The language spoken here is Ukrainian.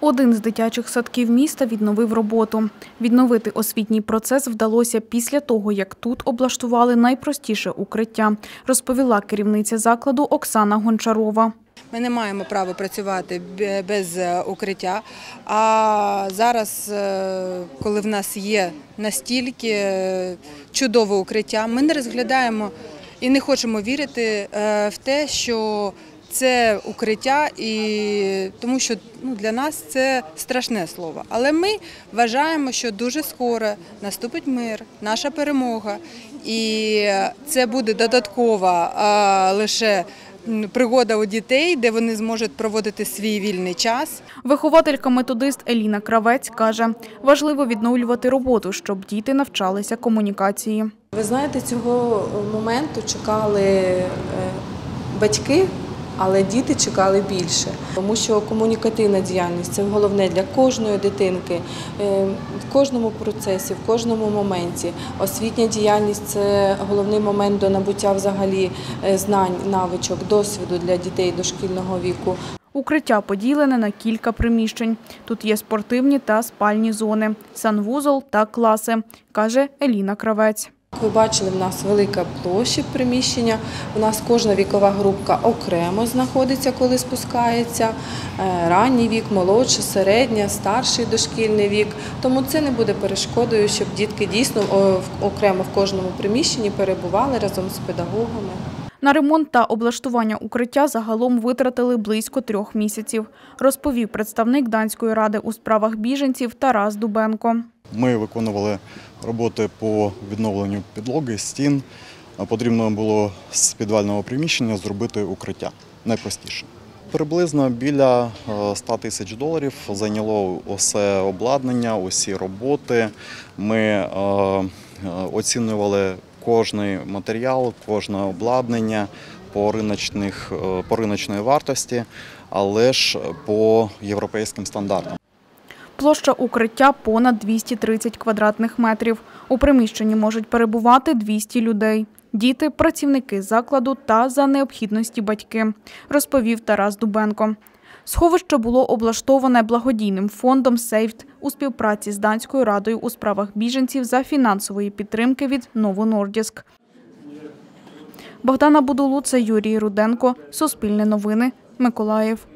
Один з дитячих садків міста відновив роботу. Відновити освітній процес вдалося після того, як тут облаштували найпростіше укриття, розповіла керівниця закладу Оксана Гончарова. Ми не маємо права працювати без е, укриття. А зараз, е, коли в нас є настільки е, чудове укриття, ми не розглядаємо і не хочемо вірити в те, що це укриття, і тому що ну, для нас це страшне слово. Але ми вважаємо, що дуже скоро наступить мир, наша перемога, і це буде додаткова а, лише пригода у дітей, де вони зможуть проводити свій вільний час. Вихователька-методист Еліна Кравець каже, важливо відновлювати роботу, щоб діти навчалися комунікації. Ви знаєте, цього моменту чекали е, батьки, але діти чекали більше, тому що комунікативна діяльність це головне для кожної дитинки е, в кожному процесі, в кожному моменті. Освітня діяльність це головний момент до набуття взагалі е, знань, навичок, досвіду для дітей дошкільного віку. Укриття поділене на кілька приміщень. Тут є спортивні та спальні зони, санвузол та класи, каже Еліна Кравець. Ви бачили, в нас велика площа приміщення. У нас кожна вікова групка окремо знаходиться, коли спускається. Е, Ранній вік, молодша, середня, старший дошкільний вік. Тому це не буде перешкодою, щоб дітки дійсно окремо в кожному приміщенні перебували разом з педагогами. На ремонт та облаштування укриття загалом витратили близько трьох місяців, розповів представник Данської ради у справах біженців Тарас Дубенко. Ми виконували роботи по відновленню підлоги, стін. Потрібно було з підвального приміщення зробити укриття. Найпростіше. Приблизно біля е, 100 тисяч доларів зайняло усе обладнання, усі роботи. Ми е, е, оцінювали кожний матеріал, кожне обладнання по риночних, е, по риночної вартості, але ж по європейським стандартам. Площа укриття понад 230 квадратних метрів. У приміщенні можуть перебувати 200 людей. Діти, працівники закладу та за необхідності батьки, розповів Тарас Дубенко. Сховище було облаштоване благодійним фондом «Сейфт» у співпраці з Данською радою у справах біженців за фінансової підтримки від Новонордіск. Богдана Будулуца, Юрій Руденко, Суспільне новини, Миколаїв.